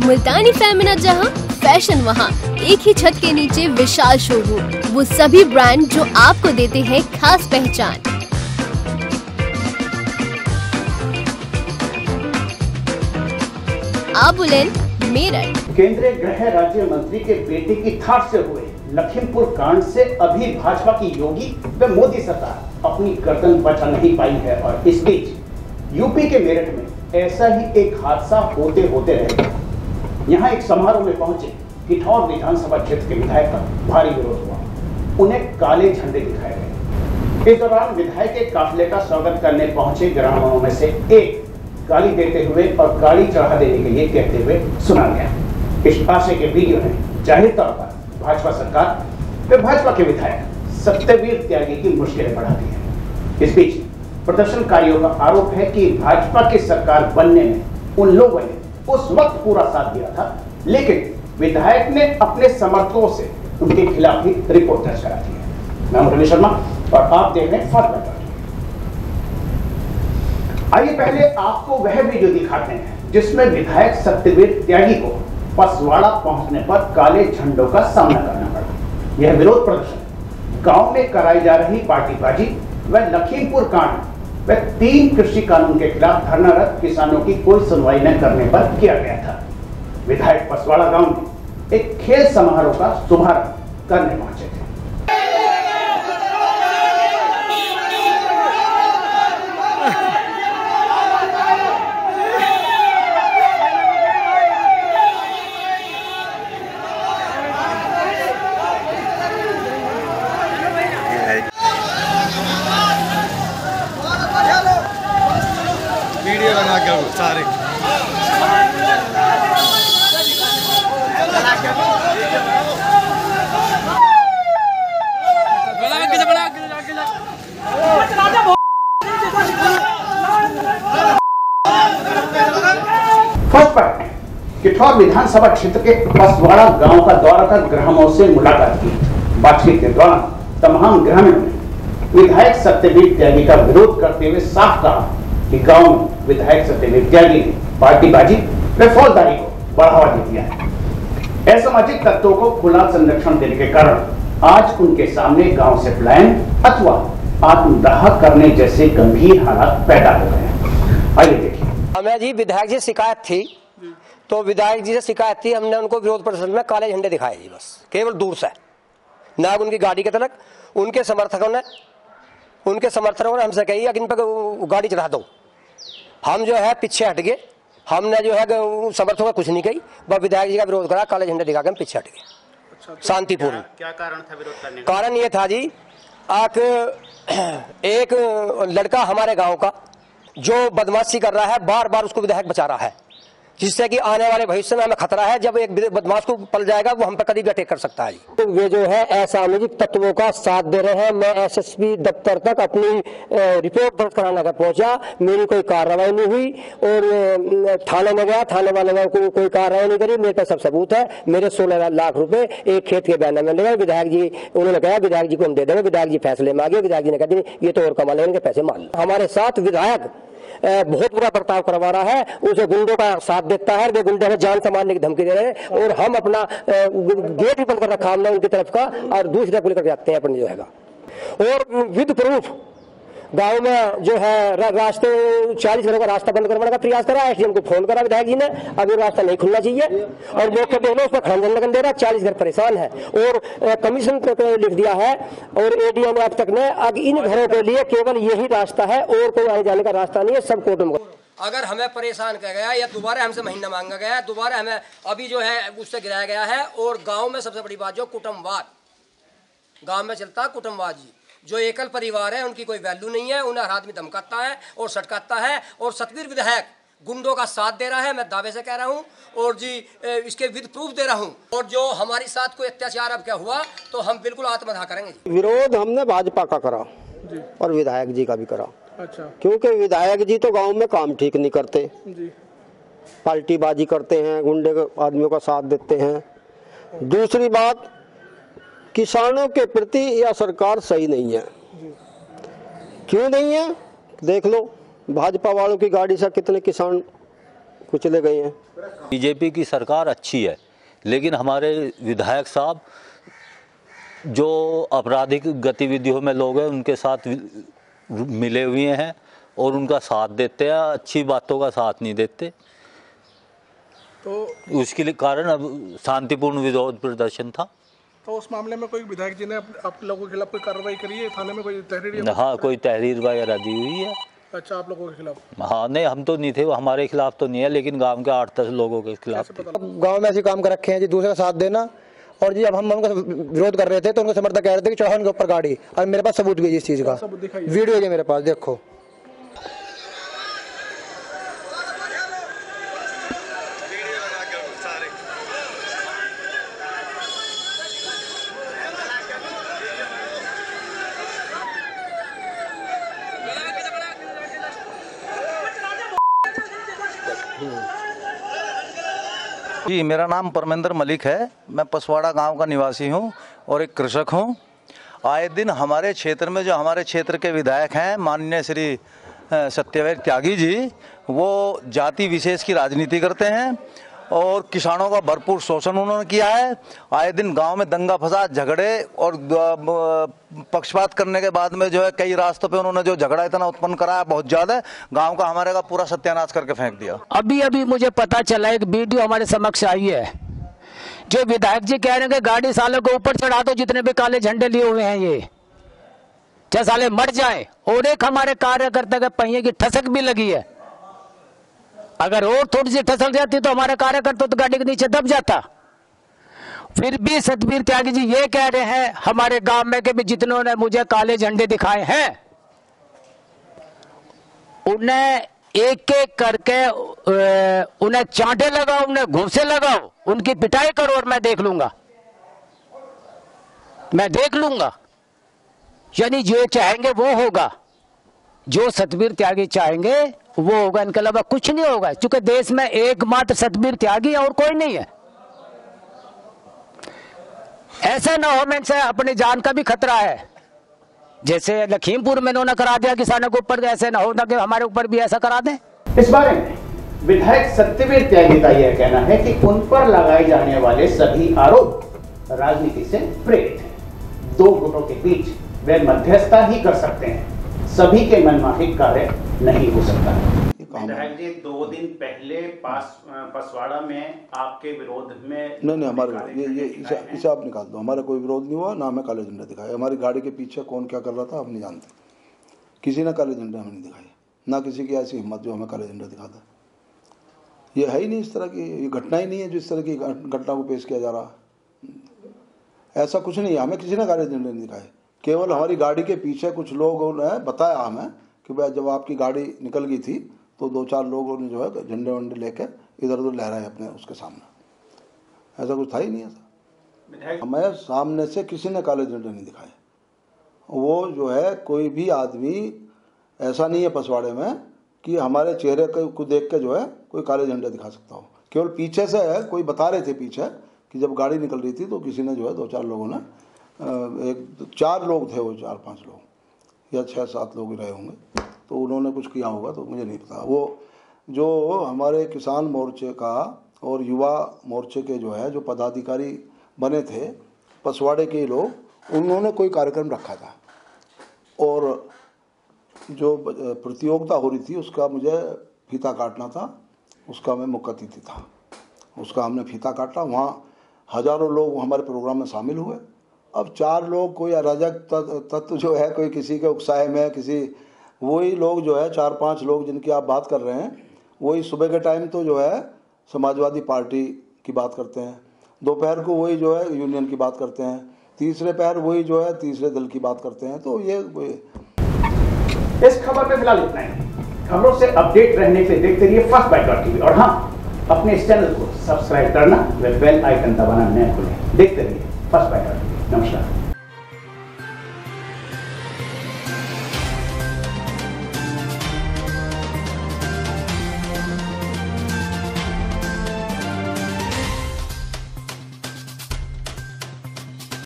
मुल्तानी फेमिना जहाँ फ़ैशन वहाँ एक ही छत के नीचे विशाल शोरूम वो सभी ब्रांड जो आपको देते हैं खास पहचान। आबुलेन, मेरठ। केंद्रीय गृह राज्य मंत्री के बेटे की थाट से हुए लखीमपुर कांड से अभी भाजपा की योगी व मोदी सरकार अपनी गर्दन बचा नहीं पाई है और इस बीच यूपी के मेरठ में ऐसा ही एक हादसा होते होते रह यहाँ एक समारोह में पहुँचे किठौर विधानसभा क्षेत्र के विधायक का भारी विरोध हुआ। उन्हें काले झंडे दिखाए गए। इस दौरान विधायक के काफिले का स्वागत करने पहुँचे ग्रामीणों में से एक गाली देते हुए और गाड़ी चढ़ा देने के लिए कहते हुए सुना गया। इस आशय के वीडियो ने ज़ाहिर तौर पर भाजपा सरकार वे भाजपा के विधायक सत्यवीर त्यागी की मुश्किलें बढ़ा दी है। इस बीच प्रदर्शनकारियों का आरोप है कि भाजपा की सरकार बनने में उन लोगों ने उस वक्त पूरा साथ दिया था। लेकिन विधायक ने अपने समर्थकों से उनके खिलाफ ही रिपोर्ट दर्ज करा दी है। मैं रवि शर्मा और आप देख रहे हैं आइए पहले आपको वह वीडियो दिखाते हैं जिसमें विधायक सत्यवीर त्यागी को पसवाड़ा पहुँचने पर काले झंडों का सामना करना पड़ा। यह विरोध प्रदर्शन गाँव में कराई जा रही पार्टीबाजी व लखीमपुर कांड व तीन कृषि कानून के खिलाफ धरनारत किसानों की कोई सुनवाई न करने पर किया गया था। विधायक पसवाड़ा गाँव में एक खेल समारोह का शुभारंभ करने पहुँचे। आओ सारे किठौर विधानसभा क्षेत्र के बसवाड़ा गाँव का दौरा कर ग्रामीणों से मुलाकात की। बातचीत के दौरान तमाम ग्रामीणों ने विधायक सत्यवीर त्यागी का विरोध करते हुए साफ़ कहा कि गाँव में विधायक सत्यवीर त्यागी ने पार्टीबाजी व फौजदारी को बढ़ावा दे दिया है। असामाजिक तत्वों को खुला संरक्षण देने के कारण आज उनके सामने गाँव से पलायन अथवा आत्मदाह करने जैसे गंभीर हालात पैदा हो गए हैं। आइए देखिए। जी, विधायक जी शिकायत थी। तो विधायक जी से शिकायत थी, हमने उनको विरोध प्रदर्शन में काले झंडे दिखाए जी बस। केवल दूर से। ना उनकी गाड़ी के तलक, उनके समर्थकों ने, उनके समर्थकों ने हमसे कही कि इन पर गाड़ी चढ़ा दो। हम जो है पीछे हट गए। हमने जो है समर्थों का कुछ नहीं कही। बस विधायक जी का विरोध करा काले झंडे दिखा के हम पीछे हट गए। शांतिपूर्ण। क्या कारण था विरोध करने का? कारण ये था जी आक एक लड़का हमारे गाँव का जो बदमाशी कर रहा है बार बार उसको विधायक बचा रहा है। जिससे कि आने वाले भविष्य में हमें खतरा है जब एक बदमाश को पल जाएगा वो हम पर कभी भी अटैक कर सकता है। तो ये जो है असामाजिक तत्वों का साथ दे रहे हैं। मैं एसएसपी दफ्तर तक अपनी रिपोर्ट दर्ज कराने का पहुँचा। मेरी कोई कार्रवाई नहीं हुई और थाने में गया। थाने वाले ने को, कोई कार्रवाई नहीं करी। मेरे पास सब सबूत है। मेरे सोलह लाख रुपए एक खेत के बैनर में लगे विधायक जी उन्होंने कहा विधायक जी को हम दे देंगे। विधायक जी फैसले मांगे विधायक जी ने कहा ये तो और कमा इनके पैसे मान हमारे साथ विधायक बहुत बुरा बर्ताव करवा रहा है। उसे गुंडों का साथ देता है वे गुंडे हमें जान संभालने की धमकी दे रहे हैं, और हम अपना गेट भी बंद कर रखा हमने उनकी तरफ़ का, और दूसरी तरफ़ लेकर जाते हैं अपने जो है। और विद प्रूफ गाँव में जो है रास्ते, चालीस घरों का रास्ता बंद करवाने का प्रयास करा एसडीएम को फ़ोन करा विधायक जी ने, अब ये रास्ता नहीं खुलना चाहिए। और मौके पे उस पर खनन लगन दे रहा है, चालीस घर परेशान है। और कमीशन को को लिख दिया है, और एडीएम अब तक ने, अब इन घरों के लिए केवल यही रास्ता है, और कोई आने जाने का रास्ता नहीं है, सब कोर्ट में। अगर हमें परेशान किया गया, या दोबारा हमसे महीना मांगा गया, दोबारा हमें अभी जो है उससे गिराया गया है, और गाँव में सबसे बड़ी बात जो कुटुम्बवाद गाँव में चलता कुटुम्बवाद जी। जो एकल परिवार है उनकी कोई वैल्यू नहीं है उन्हें हर आदमी धमकाता है और सटकाता है। और सतवीर विधायक गुंडों का साथ दे रहा है मैं दावे से कह रहा हूँ। और जी इसके विद प्रूफ दे रहा हूँ। और जो हमारे साथ कोई अत्याचार अब क्या हुआ तो हम बिल्कुल आत्मदाह करेंगे जी। विरोध हमने भाजपा का करा और विधायक जी का भी करा। अच्छा। क्योंकि विधायक जी तो गाँव में काम ठीक नहीं करते। जी। पार्टीबाजी करते हैं गुंडे आदमियों का साथ देते हैं। दूसरी बात किसानों के प्रति यह सरकार सही नहीं है। क्यों नहीं है? देख लो भाजपा वालों की गाड़ी से कितने किसान कुचले गए हैं। बीजेपी की सरकार अच्छी है लेकिन हमारे विधायक साहब जो आपराधिक गतिविधियों में लोग हैं उनके साथ मिले हुए हैं और उनका साथ देते हैं अच्छी बातों का साथ नहीं देते। तो उसके लिए कारण अब शांतिपूर्ण विरोध प्रदर्शन था। तो उस मामले में कोई विधायक जी ने आप, लोगों के खिलाफ कोई कार्रवाई करी है? थाने में कोई तहरीर हाँ कोई तहरीर वगैरह दी हुई है। अच्छा आप लोगों के खिलाफ? हाँ नहीं हम तो नहीं थे वो हमारे खिलाफ तो नहीं है लेकिन गाँव के आठ दस लोगों के खिलाफ गाँव में ऐसे काम कर रखे हैं जी दूसरे का साथ देना। और जी अब हम उनका विरोध कर रहे थे तो उनके समर्थक कह रहे थे कि चढ़ाओ उनके ऊपर गाड़ी। और मेरे पास सबूत भी है इस चीज़ का। वीडियो है मेरे पास देखो। जी, मेरा नाम परमेंद्र मलिक है। मैं पसवाड़ा गाँव का निवासी हूँ और एक कृषक हूँ। आए दिन हमारे क्षेत्र में जो हमारे क्षेत्र के विधायक हैं, माननीय श्री सत्यवीर त्यागी जी, वो जाति विशेष की राजनीति करते हैं। और किसानों का भरपूर शोषण उन्होंने किया है। आए दिन गाँव में दंगा फसाद, झगड़े और पक्षपात करने के बाद में जो है कई रास्तों पे उन्होंने जो झगड़ा इतना उत्पन्न कराया, बहुत ज़्यादा गाँव का हमारे का पूरा सत्यानाश करके फेंक दिया। अभी अभी मुझे पता चला, एक वीडियो हमारे समक्ष आई है। जो विधायक जी कह रहे हैं गाड़ी सालों को ऊपर चढ़ा दो, जितने भी काले झंडे लिए हुए हैं ये। चाहे साले मर जाए, और एक हमारे कार्यकर्ता के पहिए की ठसक भी लगी है। अगर और थोड़ी सी ठसक जाती तो हमारे कार्यकर्ता तो गाड़ी के नीचे दब जाता। फिर भी सतबीर त्यागी जी ये कह रहे हैं, हमारे गाँव में के भी जितनों ने मुझे काले झंडे दिखाए हैं, उन्हें एक एक करके उन्हें चांटे लगाओ, उन्हें घूसे लगाओ, उनकी पिटाई करो और मैं देख लूँगा। मैं देख लूँगा। यानी जो चाहेंगे वो होगा। जो सतबीर त्यागी चाहेंगे वो होगा इनके अलावा कुछ नहीं होगा। क्योंकि देश में एकमात्र सतबीर त्यागी और कोई नहीं है। ऐसा ना हो, मैं से अपनी जान का भी खतरा है। जैसे लखीमपुर में इन्होंने करा दिया किसानों के ऊपर, ऐसे ना हो ना कि हमारे ऊपर भी ऐसा करा दें। इस बारे में विधायक सत्यवीर त्यागी का यह कहना है कि उन पर लगाए जाने वाले सभी आरोप राजनीति से प्रेरित हैं। दो गुटों के बीच वे मध्यस्थता ही कर सकते हैं। सभी के मनमाफिक कार्य नहीं हो सकता जी दो दिन पहले पास पसवाड़ा में आपके विरोध में नहीं नहीं हमारे ये ये इसे इसे आप निकाल दो। हमारा कोई विरोध नहीं हुआ ना हमें काले झंडे दिखाए। हमारी गाड़ी के पीछे कौन क्या कर रहा था हम नहीं जानते। किसी ने काले झंडे हमें नहीं दिखाए। ना किसी की ऐसी हिम्मत जो हमें काले झंडे दिखाता। ये है ही नहीं इस तरह की ये घटना ही नहीं है जो इस तरह की घटना को पेश किया जा रहा। ऐसा कुछ नहीं है। हमें किसी ने काले झंडे नहीं दिखाए। केवल हमारी गाड़ी के पीछे कुछ लोगों ने बताया हमें कि भाई जब आपकी गाड़ी निकल गई थी तो दो चार लोगों ने जो है झंडे वंडे लेके इधर उधर लहराए अपने उसके सामने। ऐसा कुछ था ही नहीं ऐसा। हमें सामने से किसी ने काले झंडे नहीं दिखाए। वो जो है कोई भी आदमी, ऐसा नहीं है पसवाड़े में कि हमारे चेहरे को देख के जो है कोई काले झंडे दिखा सकता हो। केवल पीछे से है, कोई बता रहे थे पीछे कि जब गाड़ी निकल रही थी तो किसी ने जो है दो चार लोगों ने एक, चार लोग थे वो, चार, पाँच लोग। या छः सात लोग रहे होंगे। तो उन्होंने कुछ किया होगा तो मुझे नहीं पता। वो, जो हमारे किसान मोर्चे का और युवा मोर्चे के जो है, जो पदाधिकारी बने थे, पसवाड़े के लोग, उन्होंने कोई कार्यक्रम रखा था। और जो प्रतियोगिता हो रही थी, उसका मुझे फीता काटना था। उसका मैं मुख्य अतिथि था। उसका हमने फीता काटा। वहाँ हज़ारों लोग हमारे प्रोग्राम में शामिल हुए। अब चार लोग, कोई अराजक तत्व जो है, कोई किसी के उत्साह में, किसी, वही लोग जो है, चार पाँच लोग जिनकी आप बात कर रहे हैं, वही सुबह के टाइम तो जो है, समाजवादी पार्टी की बात करते हैं। दोपहर को वही जो है, यूनियन की बात करते हैं। तीसरे पैर वही जो है, तीसरे दल की बात करते हैं। तो ये इस खबर में फ़िलहाल इतना ही। खबरों से अपडेट रहने के देखते रहिए फ़र्स्ट बाइट डॉट टीवी और हाँ अपने इस चैनल को सब्सक्राइब करना, व बेल आइकन दबाना न भूलें। देखते रहिए। फ़र्स्ट बाइट डॉट टीवी नमस्कार